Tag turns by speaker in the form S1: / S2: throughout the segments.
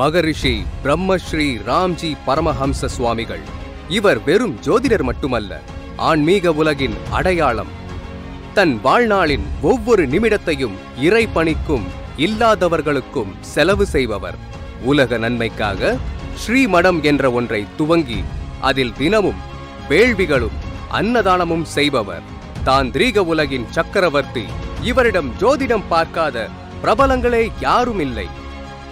S1: மகரிஷி பிரம்மஸ்ரீ ராம்ஜி பரமஹம்ச சுவாமிகள். இவர் வெறும் ஜோதிடர் மட்டுமல்ல ஆன்மீக உலகின் அடையாளம். தன் வாழ்நாளின் ஒவ்வொரு நிமிடத்தையும் இறை பணிக்கும் இல்லாதவர்களுக்கும் செலவு செய்பவர். உலக நன்மைக்காக ஸ்ரீமடம் என்ற ஒன்றை துவங்கி அதில் தினமும் வேள்விகளும் அன்னதானமும் செய்பவர். தாந்திரீக உலகின் சக்கரவர்த்தி இவரிடம் ஜோதிடம் பார்க்காத பிரபலங்களே யாரும் இல்லை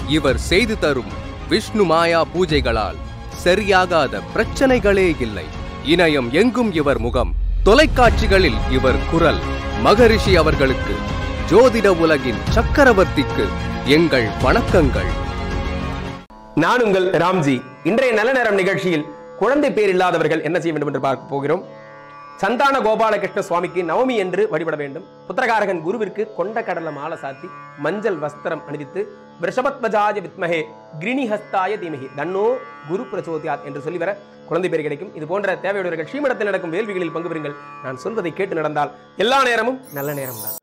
S1: இவர் செய்து தரும் விஷ்ணு மாயா பூஜைகளால் சரியாகாத பிரச்சனைகளே இல்லை. இணையம் எங்கும் இவர் முகம். தொலைக்காட்சிகளில் இவர் குரல். மகரிஷி அவர்களுக்கு ஜோதிட உலகின் சக்கரவர்த்திக்கு எங்கள் வணக்கங்கள்.
S2: நான் உங்கள் ராம்ஜி. இன்றைய நல்ல நேரம் நிகழ்ச்சியில் குழந்தை பேர் இல்லாதவர்கள் என்ன செய்ய வேண்டும் என்று பார்க்க போகிறோம். சந்தான கோபாலகிருஷ்ண சுவாமிக்கு நவமி என்று வழிபட வேண்டும். புத்திரகாரகன் குருவிற்கு கொண்ட கடல மாலை சாத்தி மஞ்சள் வஸ்திரம் அணிவித்து விஷபத்வஜாய வித்மகே கிரிணிஹஸ்தாய தீமகி தன்னோ குரு பிரச்சோதியாத் என்று சொல்லி வர குழந்தை பேர் கிடைக்கும். இது போன்ற தேவையுடையவர்கள் ஸ்ரீமடத்தில் நடக்கும் வேள்விகளில் பங்கு பெறுங்கள். நான் சொல்வதை கேட்டு நடந்தால் எல்லா நேரமும் நல்ல நேரம் தான்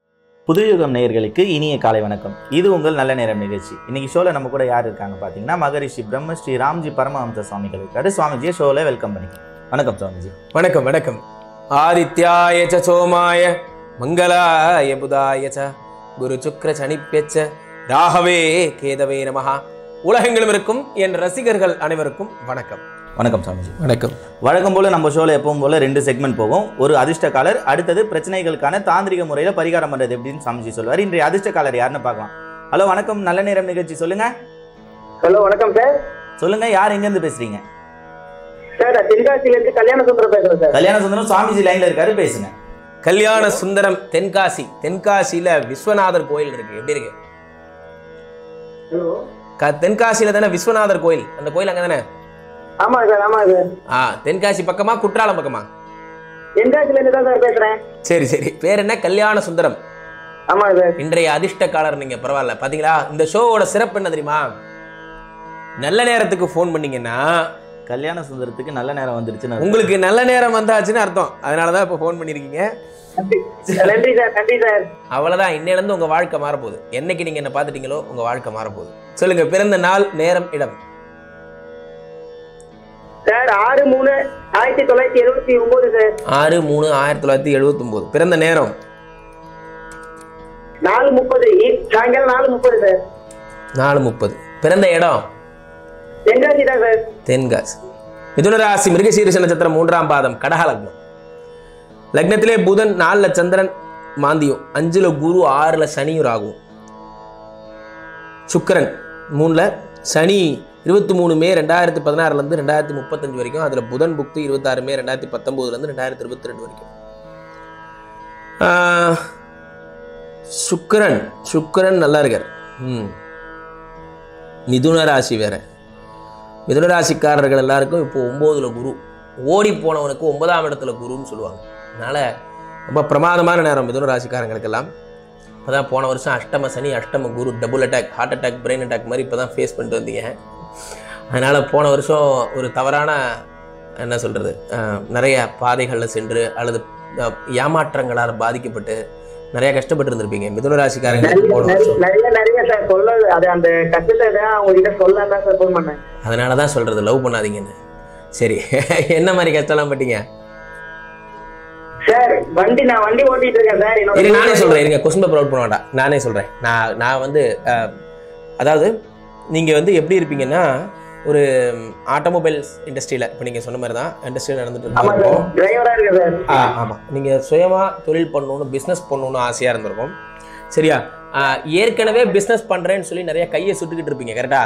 S3: புதுயுகம் நேயர்களுக்கு இனிய காலை வணக்கம். இது உங்கள் நல்ல நேரம் நிகழ்ச்சி. இன்னைக்கு ஷோல நம்ம கூட யார் இருக்காங்க பாத்தீங்கன்னா மகரிஷி பிரம்ம ஸ்ரீ ராம்ஜி பரமஹம்ச சுவாமிகள் இருக்காரு. சுவாமிஜியை ஷோல வெல்கம் பண்ணிக்கலாம். வணக்கம் சுவாமிஜி.
S2: வணக்கம் வணக்கம். ஆதித்யாய ச சோமாய மங்களாய புதாய ச குரு சுக்ர சனிப்பெச்ச ராகவே கேதவே நமஹா. உலகெங்கிலும் இருக்கும் என் ரசிகர்கள் அனைவருக்கும் வணக்கம்.
S3: வணக்கம் சுவாமிஜி
S2: வணக்கம்.
S3: வழக்கம் போல நம்ம ஷோல எப்பவும் போல ரெண்டு செக்மெண்ட் போகும். ஒரு அதிர்ஷ்டக்காலர் அடுத்தது பிரச்சனைகளுக்கான தாந்திரிக முறையில பரிகாரம் பண்றது எப்படின்னு சுவாமிஜி சொல்லுவார் இன்றைய அதிர்ஷ்டக்காலர் யாருன்னு பார்க்கலாம். ஹலோ வணக்கம். நல்ல நேரம் நிகழ்ச்சி. சொல்லுங்க.
S4: ஹலோ வணக்கம் சார்.
S3: சொல்லுங்க யார் எங்க இருந்து பேசுறீங்க?
S4: சார் இருந்து கல்யாண சுந்தரம் பேசுறேன் சார்.
S3: கல்யாண சுந்தரம் சுவாமிஜி லைன்ல இருக்காரு பேசுங்க.
S2: கல்யாண சுந்தரம் தென்காசி. தென்காசியில விஸ்வநாதர் கோயில் இருக்கு. எப்படி இருக்கு?
S4: ஹலோ?
S2: க- தென்காசியில தானே விஸ்வநாதர் கோயில்? அந்த கோயில் அங்க தானே?
S4: ஆமா சார் ஆமா சார்.
S2: ஆ தென்காசி பக்கமா குற்றாலம் பக்கமா?
S4: தென்காசியில இருந்து தான் சார் பேசுறேன்.
S2: சரி சரி. பேர் என்ன? கல்யாண சுந்தரம்
S4: ஆமா சார்.
S2: இன்றைய அதிர்ஷ்டக்காலர் நீங்க பரவாயில்ல. பாத்தீங்களா? இந்த ஷோவோட சிறப்பு என்ன தெரியுமா? நல்ல நேரத்துக்கு ஃபோன் பண்ணீங்கன்னா
S3: கல்யாண சுந்தரத்துக்கு நல்ல நேரம் வந்துருச்சுன்னு
S2: உங்களுக்கு நல்ல நேரம் வந்தாச்சுன்னு அர்த்தம். அதனாலதான் இப்போ ஃபோன் பண்ணிருக்கீங்க.
S4: நன்றி நன்றி சார் நன்றி சார்.
S2: அவ்வளவுதான். இன்னையிலேருந்து உங்க வாழ்க்கை மாறப்போகுது. என்னைக்கு நீங்க என்ன பார்த்துட்டீங்களோ உங்க வாழ்க்கை மாறப்போகுது. சொல்லுங்க பிறந்த நாள் நேரம் இடம்.
S4: சார் ஆறு மூணு ஆயிரத்தி தொள்ளாயிரத்தி எழுபத்தி ஒன்பது சார்.
S2: ஆறு மூணு ஆயிரத்தி தொள்ளாயிரத்தி எழுபத்தி பிறந்த நேரம்.
S4: நாலு முப்பது. சாயங்காலம் நாலு முப்பது சார்.
S2: நாலு முப்பது. பிறந்த இடம்.
S4: தென்காசி. தான் சார்
S2: தென்காசி மிதுனராசி மிருகசீரிஷ நட்சத்திரம் மூன்றாம் பாதம் கடக லக்னம் லக்னத்திலே புதன் நாலுல சந்திரன் மாந்தியும் அஞ்சுல குரு ஆறுல சனியும் ராகும் சுக்கிரன் மூணுல சனி இருபத்தி மூணு மே ரெண்டாயிரத்தி பதினாறுலேருந்து ரெண்டாயிரத்தி முப்பத்தஞ்சு வரைக்கும். அதில் புதன் புக்தி இருபத்தாறு மே ரெண்டாயிரத்தி பத்தொம்போதுலேருந்து ரெண்டாயிரத்தி இருபத்தி ரெண்டு வரைக்கும். ஆஹ், சுக்கரன் நல்லா இருக்கார். ம். மிதுன ராசி வேற. மிதுனராசிக்காரர்கள் எல்லாருக்கும் இப்போ ஒம்போதில் குரு. ஓடி போனவனுக்கு ஒன்பதாம் இடத்துல குருன்னு சொல்லுவாங்க. அதனால் ரொம்ப பிரமாதமான நேரம் மிதுன ராசிக்காரங்களுக்கெல்லாம் தான் போன வருஷம் அஷ்டம சனி அஷ்டம குரு double attack heart attack brain attack மாதிரி இப்போ தான் ஃபேஸ் பண்ணிட்டு வந்தீங்க. அதனால் போன வருஷம் ஒரு தவறான என்ன சொல்கிறது நிறைய பாதைகளில் சென்று அல்லது ஏமாற்றங்களால் பாதிக்கப்பட்டு நிறைய கஷ்டப்பட்டு இருந்திருப்பீங்க மிதுன ராசிக்காரங்களுக்கு போன
S4: நிறைய நிறைய சார் சொல்ல அது அந்த கஷ்டத்தை தான் உங்ககிட்ட சொல்லலாம் தான் சார் ஃபோன் பண்ணேன்.
S2: அதனால தான் சொல்கிறது லவ் பண்ணாதீங்கன்னு. சரி என்ன மாதிரி கஷ்டம்லாம் பட்டீங்க?
S4: சார் வண்டி நான் வண்டி ஓட்டிட்டு இருக்கேன் சார்
S2: நானே சொல்கிறேன் இருங்க கொஸ்டின் பேப்பர் அவுட் பண்ண வேண்டாம். நானே சொல்கிறேன் நான் நான் வந்து அதாவது நீங்கள் வந்து எப்படி இருப்பீங்கன்னா ஒரு ஆட்டோமொபைல்ஸ் இண்டஸ்ட்ரியில் இப்போ நீங்கள் சொன்ன மாதிரி தான் இண்டஸ்ட்ரியில் நடந்துட்டு இருந்திருக்கும் ஆ ஆமாம் நீங்கள் சுயமாக தொழில் பண்ணணும் பிஸ்னஸ் பண்ணணும்னு ஆசையாக இருந்திருக்கும். சரியா? ஏற்கனவே பிஸ்னஸ் பண்ணுறேன்னு சொல்லி நிறைய கையை சுட்டுக்கிட்டு இருப்பீங்க கரெக்டா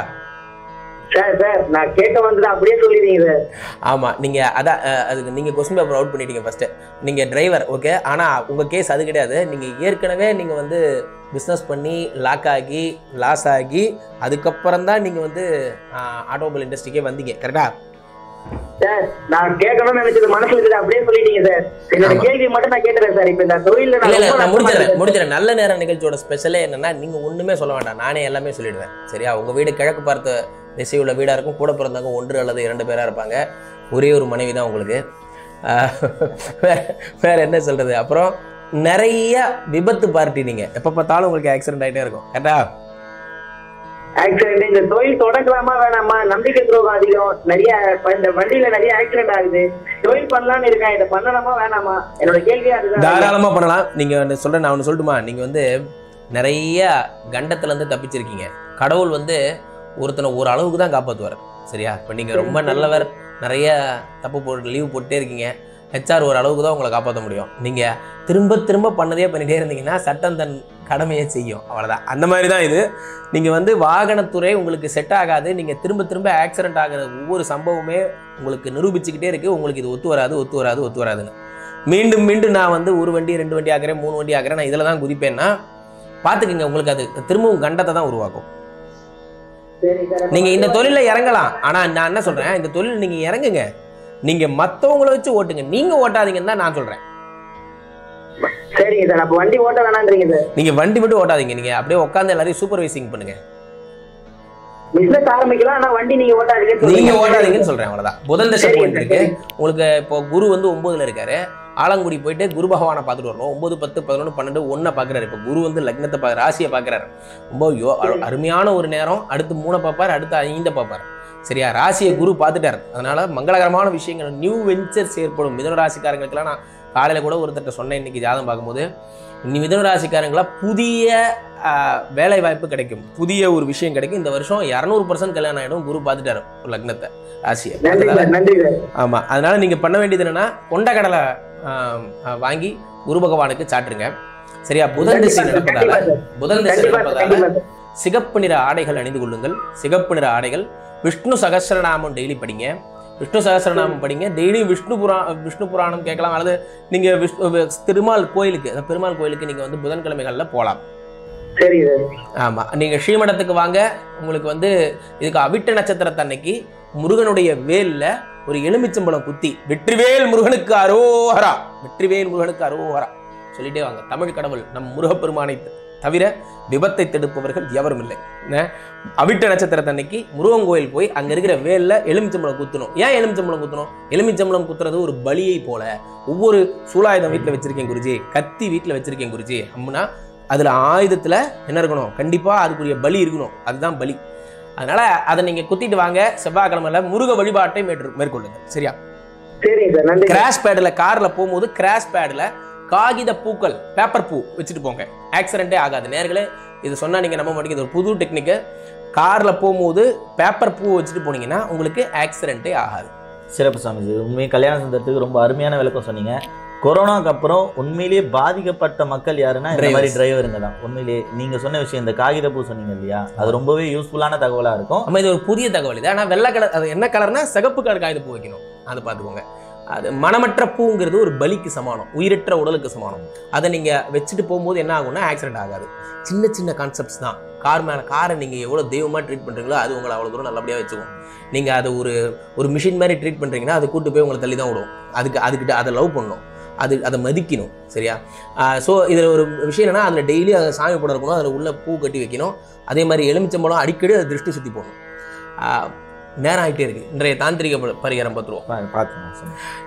S4: நான் கேட்க வந்தது அப்படியே சொல்லிடுங்க சார்
S2: ஆமாம் நீங்கள் அதான் அதுக்கு நீங்கள் கொஸ்டின் பேப்பர் அவுட் பண்ணிட்டீங்க ஃபஸ்ட்டு நீங்கள் டிரைவர் ஓகே ஆனால் உங்கள் கேஸ் அது கிடையாது. நீங்கள் ஏற்கனவே நீங்கள் வந்து பிஸ்னஸ் பண்ணி லாக் ஆகி லாஸ் ஆகி அதுக்கப்புறம் தான் நீங்கள் வந்து ஆட்டோமொபைல் இண்டஸ்ட்ரிக்கே வந்தீங்க கரெக்டா
S4: சார் நான் கேட்கணும்னு நினைச்சது மனசுல இருக்குது அப்படியே சொல்லிட்டீங்க சார் என்னோட. கேள்வி மட்டும் நான் கேட்டுறேன் இப்ப இந்த தொழில
S2: நான் முடிச்சிடறேன் முடிச்சிடறேன். நல்ல நேர நிகழ்ச்சியோட ஸ்பெஷலே என்னன்னா நீங்கள் ஒன்றுமே சொல்ல வேண்டாம். நானே எல்லாமே சொல்லிடுவேன். சரியா? உங்கள் வீடு கிழக்கு பார்த்த திசை உள்ள வீடாக இருக்கும். கூட பிறந்தவங்க ஒன்று அல்லது இரண்டு பேராக இருப்பாங்க. ஒரே ஒரு மனைவி தான் உங்களுக்கு. வேற என்ன சொல்கிறது அப்புறம் நிறைய விபத்து பார்ட்டி நீங்கள் எப்போ பார்த்தாலும் உங்களுக்கு ஆக்சிடென்ட் ஆகிட்டே இருக்கும். கரெக்டா
S4: ஆக்சிடென்ட் இந்த தொழில் தொடங்கலாமா வேணாமா? நம்பிக்கை துரோகம் அதிகம். நிறைய இந்த வண்டியில நிறைய ஆக்சிடென்ட் ஆகுது. தொழில் பண்ணலாம்னு இருக்கேன். இதை பண்ணலாமா வேணாமா? என்னோட கேள்வி அதுதான்.
S2: தாராளமாக பண்ணலாம். நீங்கள் ஒன்று சொல்கிறேன் நான் ஒன்று சொல்லட்டுமா? நீங்கள் வந்து நிறைய கண்டத்துலேருந்து தப்பிச்சிருக்கீங்க. கடவுள் வந்து ஒருத்தனை ஒரு அளவுக்கு தான் காப்பாற்றுவார் சரியா? இப்போ நீங்கள் ரொம்ப நல்லவர் நிறைய தப்பு போட்டு லீவ் போட்டுட்டே இருக்கீங்க. ஹெச்ஆர் ஒரு அளவுக்கு தான் உங்களை காப்பாற்ற முடியும். நீங்கள் திரும்ப திரும்ப பண்ணதே பண்ணிட்டே இருந்தீங்கன்னா சட்டம் தன் கடமையை செய்யும். அவ்வளோதான் அந்த மாதிரி தான் இது. நீங்கள் வந்து வாகனத்துறை உங்களுக்கு செட் ஆகாது. நீங்கள் திரும்ப திரும்ப ஆக்சிடென்ட் ஆகிற ஒவ்வொரு சம்பவமே உங்களுக்கு நிரூபிச்சுக்கிட்டே இருக்குது உங்களுக்கு இது ஒத்து வராது ஒத்து வராது ஒத்து வராதுன்னு. மீண்டும் மீண்டும் நான் வந்து ஒரு வண்டி ரெண்டு வண்டி ஆக்குறேன் மூணு வண்டி ஆக்குறேன் நான் இதில் தான் குதிப்பேன்னா பார்த்துக்குங்க உங்களுக்கு அது திரும்பவும் கண்டத்தை தான் உருவாக்கும். நீங்கள் இந்த தொழிலில் இறங்கலாம். ஆனால் நான் என்ன சொல்கிறேன் இந்த தொழில் நீங்கள் இறங்குங்க. நீங்கள் மற்றவங்கள வச்சு ஓட்டுங்க. நீங்கள் ஓட்டாதீங்கன்னு தான் நான் சொல்கிறேன்
S4: சரிங்க சார் அப்ப வண்டி ஓட்ட வேணான்றீங்க சார்
S2: நீங்கள் வண்டி மட்டும் ஓட்டாதீங்க. நீங்கள் அப்படியே உட்காந்து எல்லாரையும் சூப்பர்வைசிங் பண்ணுங்க.
S4: பிசினஸ் ஆரம்பிக்கலாம் ஆனா வண்டி நீங்க ஓட்டாதீங்கன்னு
S2: நீங்க. ஓட்டாதீங்கன்னு சொல்றேன் அவ்வளவுதான். புதன் தசை போயிட்டு இருக்கு. உங்களுக்கு இப்போ குரு வந்து ஒன்பதுல இருக்காரு. ஆலங்குடி போயிட்டு குரு பகவானை பார்த்துட்டு வரணும். ஒன்பது பத்து பதினொன்று பன்னெண்டு ஒன்றை பார்க்குறாரு. இப்போ குரு வந்து லக்னத்தை பா ராசியை பார்க்குறாரு. ரொம்ப யோ அரு- அருமையான ஒரு நேரம். அடுத்து மூணை பார்ப்பார் அடுத்து ஐந்தை பார்ப்பார். சரியா? ராசியை குரு பார்த்துட்டார். அதனால மங்களகரமான விஷயங்கள் நியூ வெஞ்சர்ஸ் ஏற்படும். மிதுன ராசிக்காரங்களுக்கெல்லாம் நான் காலையில் கூட ஒருத்தர்ட்ட சொன்னேன். இன்னைக்கு ஜாதகம் பார்க்கும்போது மிதுன ராசிக்காரங்களா புதிய வேலை வாய்ப்பு கிடைக்கும். புதிய ஒரு விஷயம் கிடைக்கும். இந்த வருஷம் இரநூறு பர்சன்ட் கல்யாணம் ஆகிடும் குரு பார்த்துட்டாரு லக்னத்தை ராசியை. ஆமாம் அதனால நீங்கள் பண்ண வேண்டியது என்னன்னா கொண்டக்கடலை வாங்கி குரு பகவானுக்கு சாட்டுருங்க சரியா? புதன் திசை நடப்பதால. புதன் திசை நடப்பதால. சிகப்பு நிற ஆடைகள் அணிந்து கொள்ளுங்கள். சிகப்பு நிற ஆடைகள். விஷ்ணு சகஸ்ரநாமம் டெய்லி படிங்க. விஷ்ணு சகஸ்ரநாமம் படிங்க. டெய்லியும் விஷ்ணு புரா விஷ்ணு புராணம் கேட்கலாம். அல்லது நீங்கள் விஷ்ணு திருமால் கோயிலுக்கு பெருமாள் கோயிலுக்கு நீங்கள் வந்து புதன்கிழமைகளில் போகலாம்
S4: சரி
S2: ஆமாம் நீங்கள் ஸ்ரீமடத்துக்கு வாங்க. உங்களுக்கு வந்து இதுக்கு அவிட்ட நட்சத்திரத்தன்னைக்கு முருகனுடைய வேலில் ஒரு எலுமிச்சம்பழம் குத்தி வெற்றிவேல் முருகனுக்கு அரோஹரா வெற்றிவேல் முருகனுக்கு அரோஹரா சொல்லிட்டே வாங்க. தமிழ் கடவுள் நம் முருகப்பெருமானை தவிர விபத்தை தடுப்பவர்கள் எவரும் இல்லை. என்ன? அவிட்ட நட்சத்திரத்தன்னைக்கு முருகன் கோயில் போய் அங்கே இருக்கிற வேலில் எலுமிச்சம்பழம் குத்தணும். ஏன் எலுமிச்சம்பழம் குத்தணும்? எலுமிச்சம்பழம் குத்துறது ஒரு பலியை போல. ஒவ்வொரு சூலாயுதம் வீட்டில் வச்சிருக்கேன் குருஜி கத்தி வீட்டில் வச்சிருக்கேன் குருஜி. அம்முனா அதில் ஆயுதத்தில் என்ன இருக்கணும்? கண்டிப்பாக அதுக்குரிய பலி இருக்கணும். அதுதான் பலி. அதனால அதை நீங்கள் குத்திட்டு வாங்க. செவ்வாய்க்கிழமையில முருக வழிபாட்டை மேற்று மேற்கொள்ளுங்க சரியா?
S4: சரிங்க சார். நன்றி சார்.
S2: கிராஷ் பேடில் காரில் போகும்போது கிராஷ் பேடில் காகித பூக்கள் பேப்பர் பூ வச்சுட்டு போங்க. ஆக்சிடென்ட்டே ஆகாது. நேர்களே இது சொன்னால் நீங்கள் நம்ப மாட்டீங்க. இது ஒரு புது டெக்னிக்கு காரில் போகும்போது பேப்பர் பூ வச்சுட்டு போனீங்கன்னா உங்களுக்கு ஆக்சிடென்ட்டே ஆகாது.
S3: சிறப்பு சாமிஜி உண்மையை கல்யாண சுந்தரத்துக்கு ரொம்ப அருமையான விளக்கம் சொன்னீங்க. கொரோனாக்கு அப்புறம் உண்மையிலேயே பாதிக்கப்பட்ட மக்கள் யாருன்னா இந்த மாதிரி. டிரைவருங்க தான். உண்மையிலேயே நீங்க சொன்ன விஷயம் இந்த காகித பூ சொன்னீங்க இல்லையா? அது ரொம்பவே யூஸ்ஃபுல்லான தகவலா இருக்கும்.
S2: நம்ம இது ஒரு புதிய தகவல் இது. ஆனால் வெள்ளை கலர் அது என்ன கலர்னா சிகப்பு கலர் காகித பூ வைக்கணும். அதை பார்த்துக்கோங்க. அது மனமற்ற பூங்கிறது ஒரு பலிக்கு சமானம். உயிரற்ற உடலுக்கு சமானம். அதை நீங்கள் வச்சுட்டு போகும்போது என்ன ஆகும்னா ஆக்சிடென்ட் ஆகாது. சின்ன சின்ன கான்செப்ட்ஸ் தான். கார் மேலே காரை நீங்கள் எவ்வளோ தெய்வமாக ட்ரீட் பண்ணுறீங்களோ அது உங்களை அவ்வளோ தூரம் நல்லபடியாக வச்சுக்கும். நீங்கள் அதை ஒரு ஒரு மிஷின் மாதிரி ட்ரீட் பண்ணுறீங்கன்னா அது கூட்டு போய் உங்களை தள்ளி தான் விடும். அதுக்கு அதுக்கிட்ட அதை லவ் பண்ணணும் அது அதை மதிக்கணும் சரியா? ஸோ இதில் ஒரு விஷயம் என்னன்னா அதில் டெய்லி அதை சாமி படம் இருக்கணும் அதில் உள்ள பூ கட்டி வைக்கணும். அதே மாதிரி எலுமிச்சம்பழம் அடிக்கடி அதை திருஷ்டி சுற்றி போடணும். ஆஹ் நேரம் ஆகிட்டே இருக்கு. இன்றைய தாந்திரிக பரிகாரம் பார்த்துருவோம்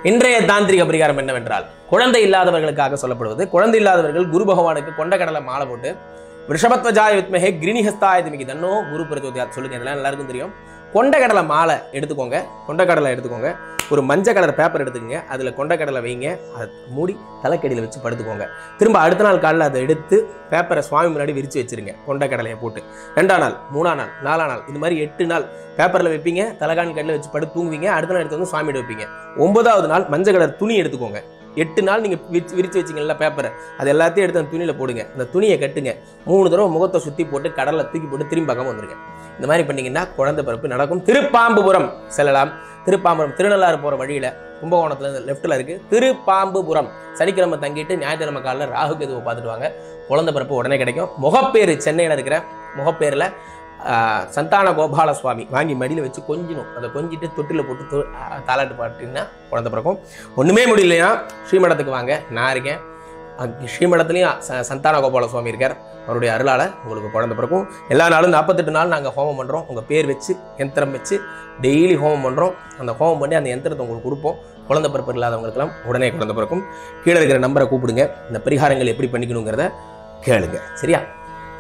S2: இன்றைய தாந்திரிக பரிகாரம் என்னவென்றால் குழந்தை இல்லாதவர்களுக்காக சொல்லப்படுவது. குழந்தை இல்லாதவர்கள் குரு பகவானுக்கு கொண்டக்கடலை மாலை போட்டு ரிஷபத்வஜாய வித்மஹே கிரினிஹஸ்தாய திமிகி தன்னோ குரு பிரச்சோதியாத் சொல்லுங்க இதெல்லாம் எல்லாருக்கும் தெரியும். கொண்டக்கடலை மாலை எடுத்துக்கோங்க. கொண்டக்கடலை எடுத்துக்கோங்க. ஒரு மஞ்சள் கலர் பேப்பர் எடுத்துக்கோங்க. அதில் கொண்டக்கடலை வைங்க. அதை மூடி தலைக்கடியில் வச்சு படுத்துக்கோங்க. திரும்ப அடுத்த நாள் காலையில் அதை எடுத்து பேப்பரை சுவாமி முன்னாடி விரித்து வச்சிருங்க. கொண்டக்கடலையை போட்டு. ரெண்டாம் நாள் மூணாம் நாள் நாலாம் நாள் இந்த மாதிரி எட்டு நாள் பேப்பரில் வைப்பீங்க. தலைகாணி கடையில் வச்சு படுத்து தூங்குவீங்க. அடுத்த நாள் எடுத்து வந்து சுவாமியிட வைப்பீங்க. ஒன்பதாவது நாள் மஞ்சள் கலர் துணி எடுத்துக்கோங்க. எட்டு நாள் நீங்கள் விரிச்சு விரித்து வச்சிங்கல்ல பேப்பரை அது எல்லாத்தையும் எடுத்து அந்த துணியில் போடுங்க. அந்த துணியை கட்டுங்க. மூணு தடவை முகத்தை சுற்றி போட்டு கடலில் தூக்கி போட்டு திரும்பி பக்கம் வந்துருங்க. இந்த மாதிரி பண்ணீங்கன்னா குழந்தை பிறப்பு நடக்கும். திருப்பாம்புபுரம் செல்லலாம். திருப்பாம்புரம் திருநள்ளாறு போகிற வழியில் கும்பகோணத்தில் லெஃப்ட்டில் இருக்குது திருப்பாம்புபுரம். சனிக்கிழமை தங்கிட்டு ஞாயிற்றுக்கிழமை காலையில் ராகு கேதுவை பார்த்துட்டு வாங்க. குழந்தை பிறப்பு உடனே கிடைக்கும். முகப்பேர் சென்னையில் இருக்கிற முகப்பேரில் சந்தான கோபால சுவாமி வாங்கி மடியில் வச்சு கொஞ்சணும். அதை கொஞ்சிட்டு தொட்டில் போட்டு தொ- ஆஹ், தாலாட்டு பாட்டிங்கன்னா பிறக்கும். ஒன்றுமே முடியலையா? ஸ்ரீமடத்துக்கு வாங்க. நான் இருக்கேன். ஸ்ரீமடத்துலேயும் சந்தான கோபால சுவாமி இருக்கார். அவருடைய அருளால் உங்களுக்கு குழந்த பிறக்கும். எல்லா நாளும் நாற்பத்தெட்டு நாள் நாங்கள் ஹோமம் பண்ணுறோம் உங்கள் பேர் வச்சு யந்திரம் வச்சு டெய்லி ஹோமம் பண்ணுறோம் அந்த ஹோமம் பண்ணி அந்த யந்திரத்தை உங்களுக்கு கொடுப்போம். குழந்த பிறப்பு இல்லாதவங்களுக்கெல்லாம் உடனே குழந்த பிறக்கும். கீழே இருக்கிற நம்பரை கூப்பிடுங்க. இந்த பரிகாரங்கள் எப்படி பண்ணிக்கணுங்கிறத கேளுங்க. சரியா?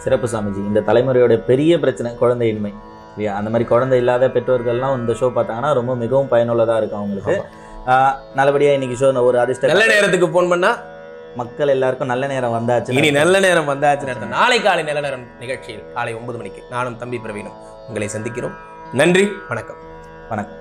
S3: சிறப்பு சாமிஜி. இந்த தலைமுறையோட பெரிய பிரச்சனை குழந்தையின்மை. இல்லையா? அந்த மாதிரி குழந்தை இல்லாத பெற்றோர்கள்லாம் இந்த ஷோ பார்த்தாங்கன்னா ரொம்ப மிகவும் பயனுள்ளதா இருக்கும் அவங்களுக்கு. ஆஹ் நல்லபடியா இன்னைக்கு ஷோ ஒரு அதிர்ஷ்ட
S2: நல்ல நேரத்துக்கு ஃபோன் பண்ணா?
S3: மக்கள் எல்லாருக்கும் நல்ல நேரம் வந்தாச்சு
S2: இனி நல்ல நேரம் வந்தாச்சு. நாளை காலை நல்ல நேரம் நிகழ்ச்சியில் காலை ஒன்பது மணிக்கு. நானும் தம்பி பிரவீனும் உங்களை சந்திக்கிறோம். நன்றி வணக்கம்.
S3: வணக்கம்.